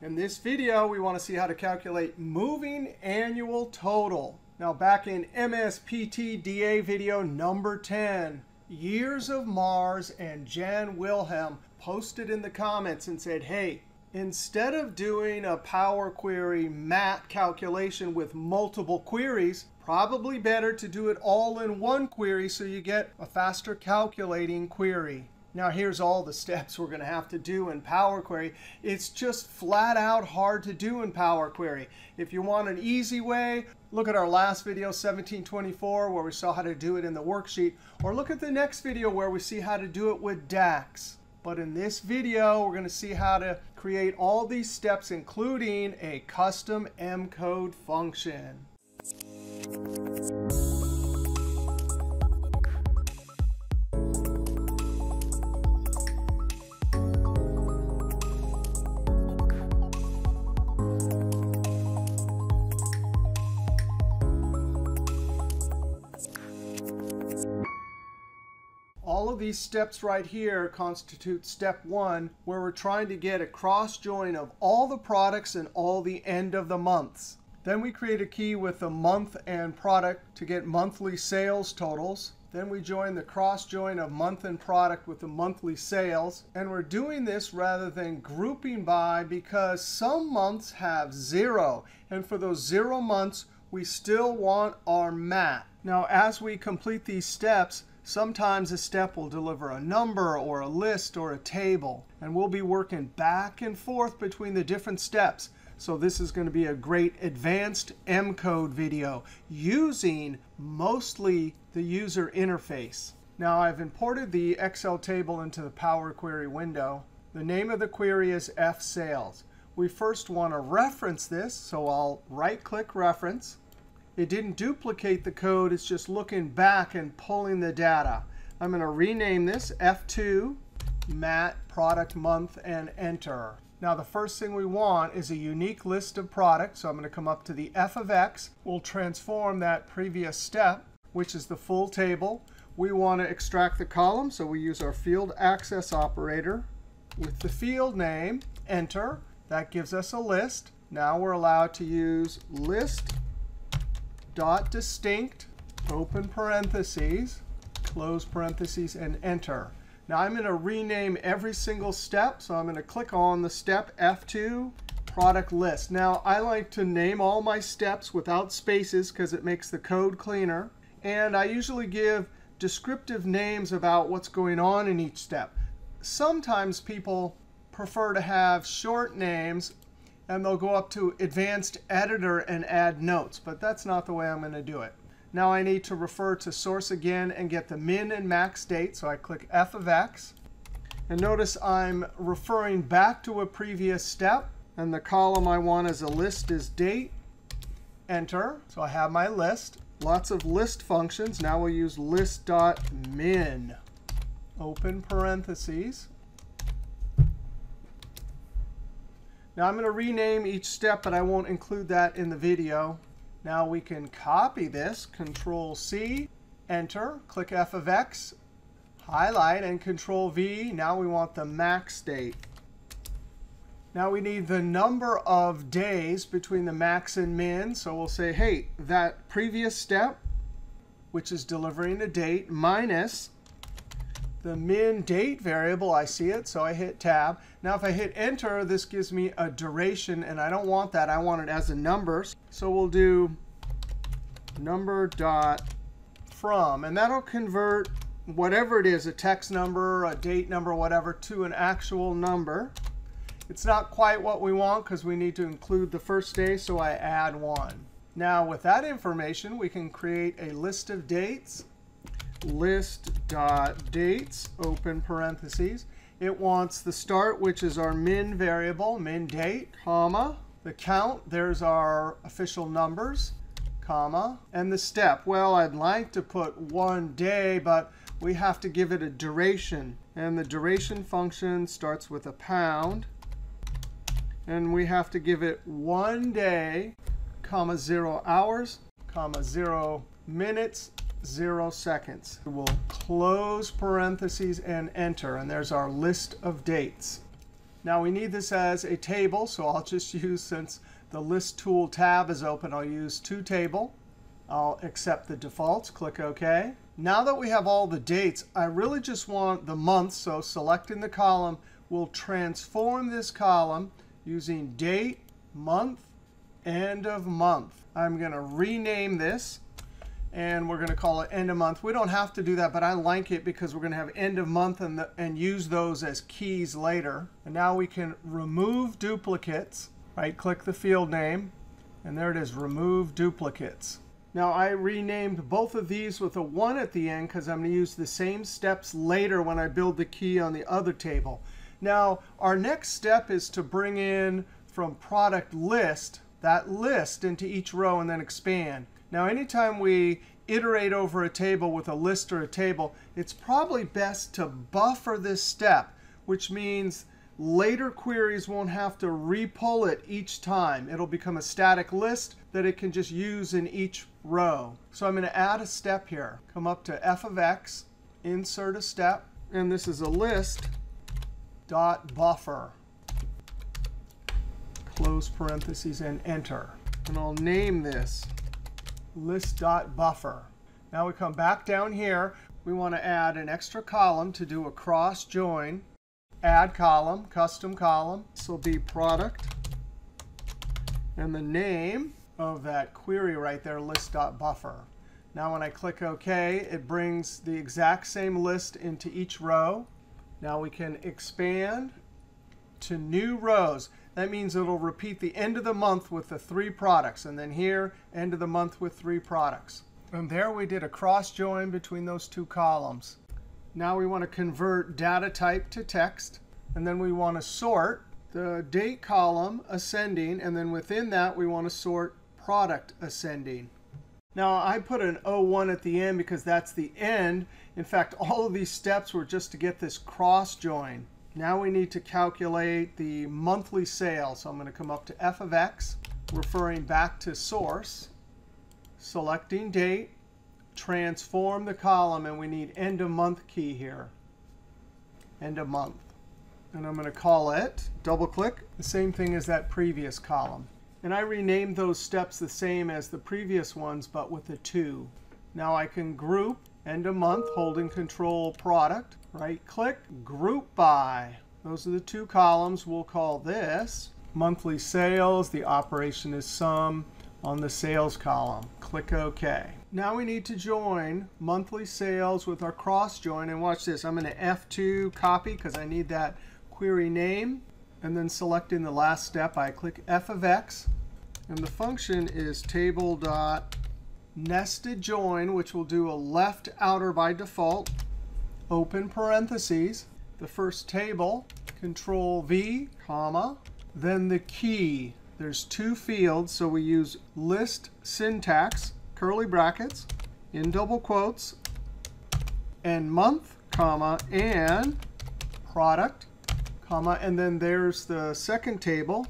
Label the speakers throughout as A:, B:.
A: In this video, we want to see how to calculate moving annual total. Now, back in MSPTDA video number 10, Years of Mars and Jan Wilhelm posted in the comments and said, hey, instead of doing a Power Query MAT calculation with multiple queries, probably better to do it all in one query so you get a faster calculating query. Now here's all the steps we're going to have to do in Power Query. It's just flat out hard to do in Power Query. If you want an easy way, look at our last video, 1724, where we saw how to do it in the worksheet. Or look at the next video where we see how to do it with DAX. But in this video, we're going to see how to create all these steps, including a custom M code function. These steps right here constitute step one, where we're trying to get a cross join of all the products and all the end of the months. Then we create a key with the month and product to get monthly sales totals. Then we join the cross join of month and product with the monthly sales. And we're doing this rather than grouping by because some months have zero. And for those zero months, we still want our mat. Now, as we complete these steps, Sometimes a step will deliver a number or a list or a table. And we'll be working back and forth between the different steps. So this is going to be a great advanced M code video using mostly the user interface. Now I've imported the Excel table into the Power Query window. The name of the query is F sales. We first want to reference this, so I'll right click reference. It didn't duplicate the code. It's just looking back and pulling the data. I'm going to rename this F2 mat product month and enter. Now, the first thing we want is a unique list of products. So I'm going to come up to the f of x. We'll transform that previous step, which is the full table. We want to extract the column, so we use our field access operator. With the field name, enter. That gives us a list. Now we're allowed to use list dot distinct, open parentheses, close parentheses, and enter. Now I'm going to rename every single step. So I'm going to click on the step F2 product list. Now I like to name all my steps without spaces because it makes the code cleaner. And I usually give descriptive names about what's going on in each step. Sometimes people prefer to have short names and they'll go up to advanced editor and add notes. But that's not the way I'm going to do it. Now I need to refer to source again and get the min and max date. So I click f of x. And notice I'm referring back to a previous step. And the column I want as a list is date. Enter. So I have my list. Lots of list functions. Now we'll use list.min. Open parentheses. Now I'm going to rename each step, but I won't include that in the video. Now we can copy this, Control C, Enter, click F of X, highlight, and Control V. Now we want the max date. Now we need the number of days between the max and min. So we'll say, hey, that previous step, which is delivering a date, minus the min date variable, I see it, so I hit tab. Now if I hit enter, this gives me a duration, and I don't want that. I want it as a number. So we'll do number dot from, and that'll convert whatever it is, a text number, a date number, whatever, to an actual number. It's not quite what we want because we need to include the first day, so I add one. Now with that information, we can create a list of dates list dot dates, open parentheses. It wants the start, which is our min variable, min date, comma. The count, there's our official numbers, comma. And the step, well, I'd like to put one day, but we have to give it a duration. And the duration function starts with a pound. And we have to give it one day, comma, 0 hours, comma, 0 minutes, 0 seconds. We'll close parentheses and enter. And there's our list of dates. Now we need this as a table, so I'll just use, since the List Tool tab is open, I'll use toTable. I'll accept the defaults, click OK. Now that we have all the dates, I really just want the month, so selecting the column will transform this column using date, month, end of month. I'm going to rename this, and we're going to call it end of month. We don't have to do that, but I like it because we're going to have end of month and, the, and use those as keys later. And now we can remove duplicates. Right-click the field name, and there it is, remove duplicates. Now, I renamed both of these with a 1 at the end because I'm going to use the same steps later when I build the key on the other table. Now, our next step is to bring in from product list that list into each row and then expand. Now, anytime we iterate over a table with a list or a table, it's probably best to buffer this step, which means later queries won't have to repull it each time. It'll become a static list that it can just use in each row. So I'm going to add a step here. Come up to f of x, insert a step. And this is a list dot buffer. Close parentheses and enter. And I'll name this list dot buffer. Now we come back down here. We want to add an extra column to do a cross join add column, custom column. This will be product. And the name of that query right there, list.buffer. Now when I click OK, it brings the exact same list into each row. Now we can expand to new rows. That means it'll repeat the end of the month with the three products. And then here, end of the month with three products. And there we did a cross join between those two columns. Now we want to convert data type to text. And then we want to sort the date column ascending. And then within that, we want to sort product ascending. Now, I put an 01 at the end because that's the end. In fact, all of these steps were just to get this cross join. Now we need to calculate the monthly sales. So I'm going to come up to f of x, referring back to source, selecting date, transform the column, and we need end of month key here. End of month. And I'm going to call it, double click, the same thing as that previous column. And I renamed those steps the same as the previous ones, but with a 2. Now I can group end of month, holding control product. Right click, group by. Those are the two columns. We'll call this monthly sales. The operation is sum on the sales column. Click OK. Now we need to join monthly sales with our cross join. And watch this. I'm going to F2 copy because I need that query name. And then selecting the last step, I click f of x. And the function is table dot nested join, which will do a left outer by default, open parentheses, the first table, control V, comma, then the key. There's two fields, so we use list syntax, curly brackets, in double quotes, and month, comma, and product, comma. And then there's the second table.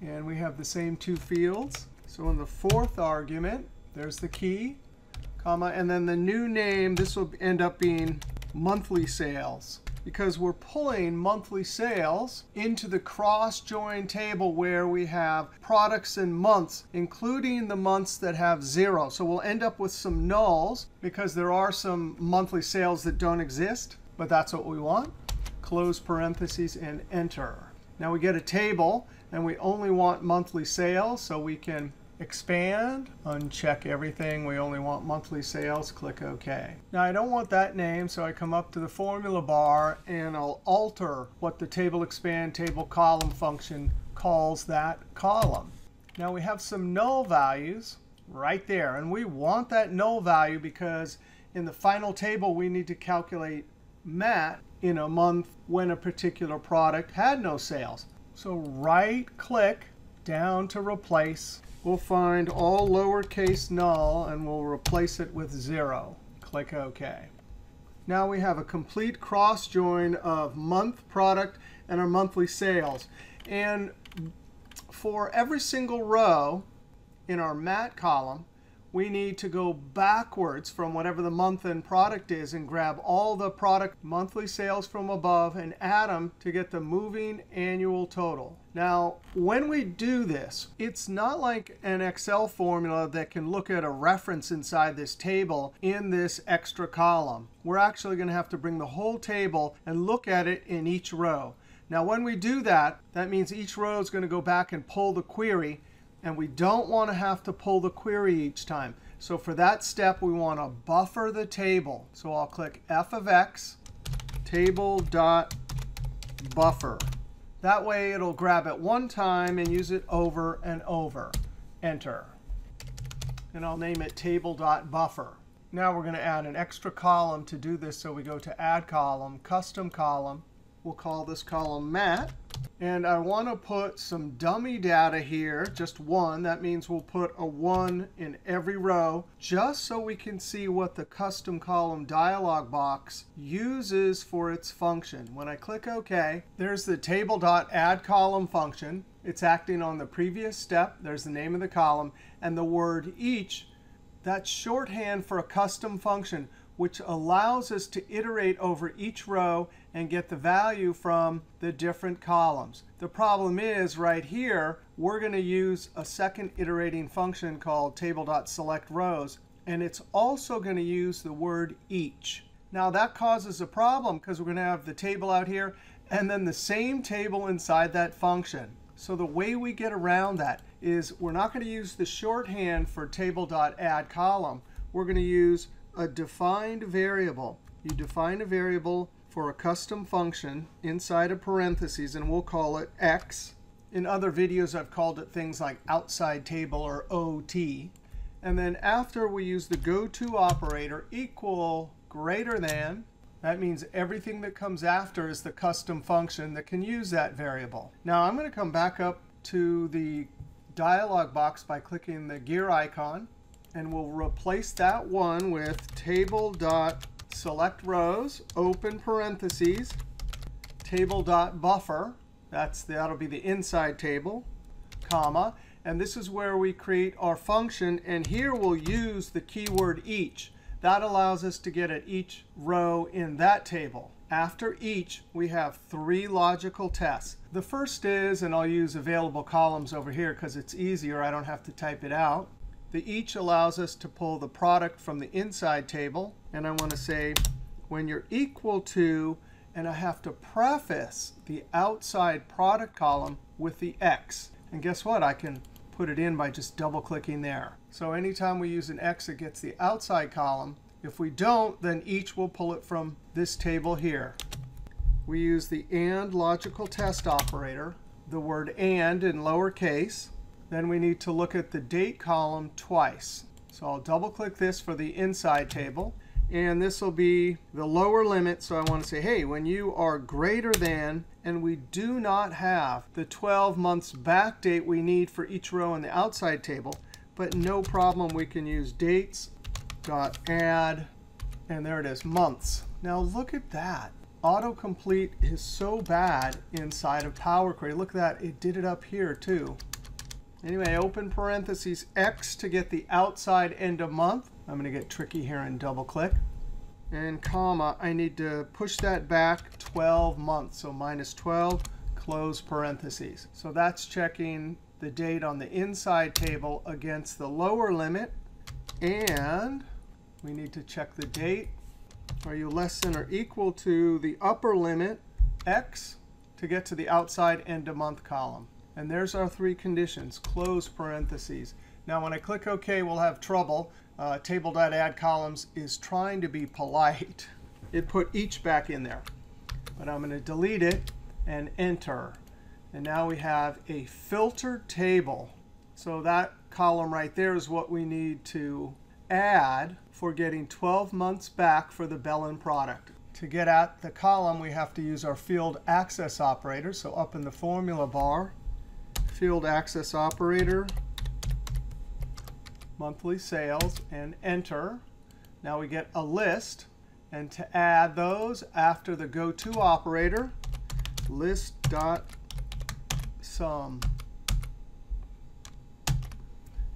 A: And we have the same two fields. So in the fourth argument, there's the key, comma. And then the new name, this will end up being monthly sales because we're pulling monthly sales into the cross join table where we have products and months, including the months that have zero. So we'll end up with some nulls because there are some monthly sales that don't exist, but that's what we want. Close parentheses and enter. Now we get a table, and we only want monthly sales, so we can expand, uncheck everything. We only want monthly sales. Click OK. Now, I don't want that name, so I come up to the formula bar, and I'll alter what the table expand table column function calls that column. Now, we have some null values right there. And we want that null value because in the final table, we need to calculate MAT in a month when a particular product had no sales. So right click down to replace We'll find all lowercase null, and we'll replace it with 0. Click OK. Now we have a complete cross join of month product and our monthly sales. And for every single row in our mat column, we need to go backwards from whatever the month and product is and grab all the product monthly sales from above and add them to get the moving annual total. Now, when we do this, it's not like an Excel formula that can look at a reference inside this table in this extra column. We're actually going to have to bring the whole table and look at it in each row. Now, when we do that, that means each row is going to go back and pull the query and we don't want to have to pull the query each time. So for that step, we want to buffer the table. So I'll click f of x, table.buffer. That way, it'll grab it one time and use it over and over. Enter. And I'll name it table.buffer. Now we're going to add an extra column to do this. So we go to Add Column, Custom Column. We'll call this column MAT. And I want to put some dummy data here, just one. That means we'll put a 1 in every row, just so we can see what the custom column dialog box uses for its function. When I click OK, there's the table.addColumn function. It's acting on the previous step. There's the name of the column. And the word each, that's shorthand for a custom function which allows us to iterate over each row and get the value from the different columns. The problem is right here, we're going to use a second iterating function called table.selectRows. And it's also going to use the word each. Now, that causes a problem because we're going to have the table out here and then the same table inside that function. So the way we get around that is we're not going to use the shorthand for table.addColumn. We're going to use a defined variable. You define a variable for a custom function inside of parentheses, and we'll call it x. In other videos, I've called it things like outside table or OT. And then after we use the goto operator, equal greater than, that means everything that comes after is the custom function that can use that variable. Now I'm going to come back up to the dialog box by clicking the gear icon. And we'll replace that one with table.selectRows, open parentheses, table.buffer. That's that'll be the inside table, comma. And this is where we create our function. And here we'll use the keyword each. That allows us to get at each row in that table. After each, we have three logical tests. The first is, and I'll use available columns over here because it's easier. I don't have to type it out. The each allows us to pull the product from the inside table. And I want to say when you're equal to, and I have to preface the outside product column with the x. And guess what? I can put it in by just double clicking there. So anytime we use an x, it gets the outside column. If we don't, then each will pull it from this table here. We use the AND logical test operator, the word AND in lowercase. Then we need to look at the date column twice. So I'll double click this for the inside table. And this will be the lower limit. So I want to say, hey, when you are greater than, and we do not have the 12 months back date we need for each row in the outside table, but no problem, we can use dates dot add, and there it is, months. Now look at that. Autocomplete is so bad inside of Power Query. Look at that, it did it up here too. Anyway, open parentheses x to get the outside end of month. I'm going to get tricky here and double click. And comma, I need to push that back 12 months. So minus 12, close parentheses. So that's checking the date on the inside table against the lower limit. And we need to check the date. Are you less than or equal to the upper limit, x, to get to the outside end of month column? And there's our three conditions, close parentheses. Now, when I click OK, we'll have trouble. Uh, Table.addColumns is trying to be polite. It put each back in there. But I'm going to delete it and enter. And now we have a filtered table. So that column right there is what we need to add for getting 12 months back for the Bellin product. To get at the column, we have to use our field access operator. So up in the formula bar, field access operator, monthly sales, and enter. Now we get a list. And to add those after the goto operator, list.sum.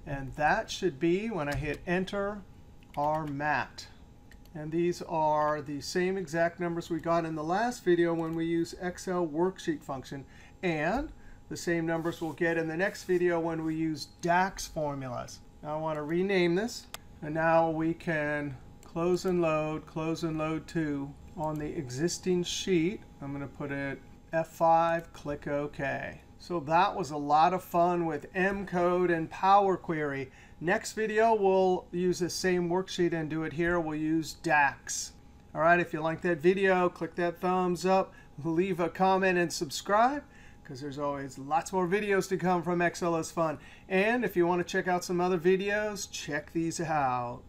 A: And that should be, when I hit Enter, our mat. And these are the same exact numbers we got in the last video when we use Excel worksheet function. And the same numbers we'll get in the next video when we use DAX formulas. Now I want to rename this. And now we can close and load, close and load to on the existing sheet. I'm going to put it F5, click OK. So that was a lot of fun with M code and Power Query. Next video, we'll use the same worksheet and do it here. We'll use DAX. All right, if you like that video, click that thumbs up, leave a comment, and subscribe because there's always lots more videos to come from is Fun. And if you want to check out some other videos, check these out.